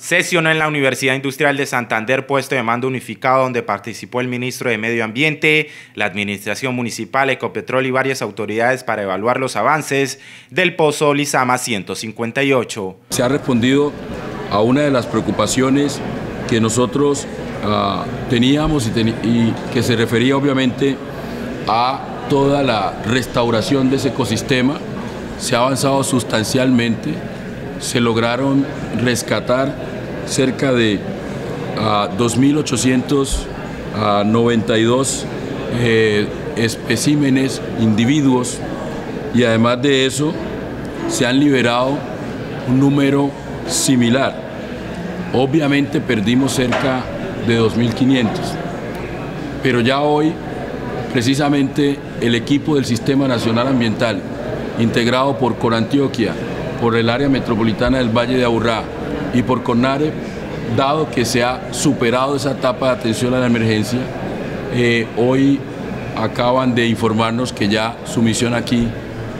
Sesionó en la Universidad Industrial de Santander puesto de mando unificado donde participó el ministro de Medio Ambiente, la Administración Municipal, Ecopetrol y varias autoridades para evaluar los avances del pozo Lizama 158. Se ha respondido a una de las preocupaciones que nosotros uh, teníamos y que se refería obviamente a toda la restauración de ese ecosistema. Se ha avanzado sustancialmente, se lograron rescatar cerca de uh, 2.892 eh, especímenes, individuos, y además de eso se han liberado un número similar. Obviamente perdimos cerca de 2.500, pero ya hoy precisamente el equipo del Sistema Nacional Ambiental, integrado por Corantioquia, por el área metropolitana del Valle de Aburrá, y por CONARE, dado que se ha superado esa etapa de atención a la emergencia, eh, hoy acaban de informarnos que ya su misión aquí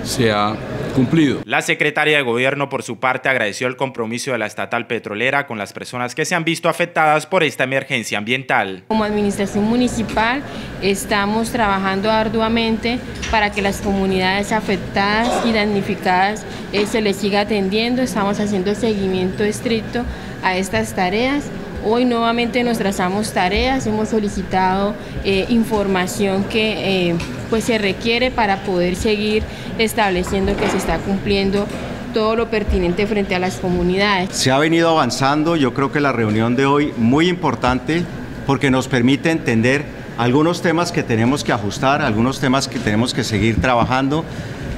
se ha cumplido. La secretaria de Gobierno, por su parte, agradeció el compromiso de la estatal petrolera con las personas que se han visto afectadas por esta emergencia ambiental. Como administración municipal, estamos trabajando arduamente para que las comunidades afectadas y damnificadas eh, se les siga atendiendo. Estamos haciendo seguimiento estricto a estas tareas. Hoy nuevamente nos trazamos tareas, hemos solicitado eh, información que eh, pues se requiere para poder seguir estableciendo que se está cumpliendo todo lo pertinente frente a las comunidades. Se ha venido avanzando, yo creo que la reunión de hoy muy importante porque nos permite entender algunos temas que tenemos que ajustar, algunos temas que tenemos que seguir trabajando.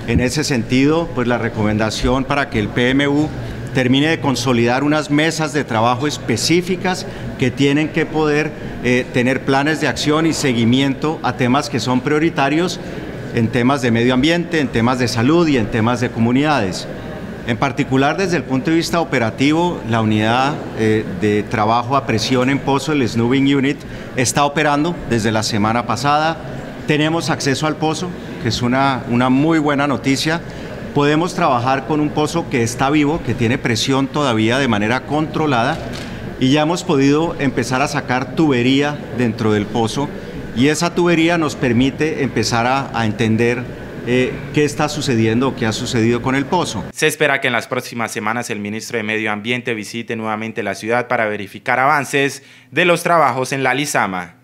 En ese sentido, pues la recomendación para que el PMU termine de consolidar unas mesas de trabajo específicas que tienen que poder eh, tener planes de acción y seguimiento a temas que son prioritarios en temas de medio ambiente, en temas de salud y en temas de comunidades. En particular, desde el punto de vista operativo, la unidad eh, de trabajo a presión en pozo, el Snoobing Unit, está operando desde la semana pasada. Tenemos acceso al pozo, que es una, una muy buena noticia podemos trabajar con un pozo que está vivo, que tiene presión todavía de manera controlada y ya hemos podido empezar a sacar tubería dentro del pozo y esa tubería nos permite empezar a, entender eh, qué está sucediendo o qué ha sucedido con el pozo. Se espera que en las próximas semanas el ministro de Medio Ambiente visite nuevamente la ciudad para verificar avances de los trabajos en la Lizama.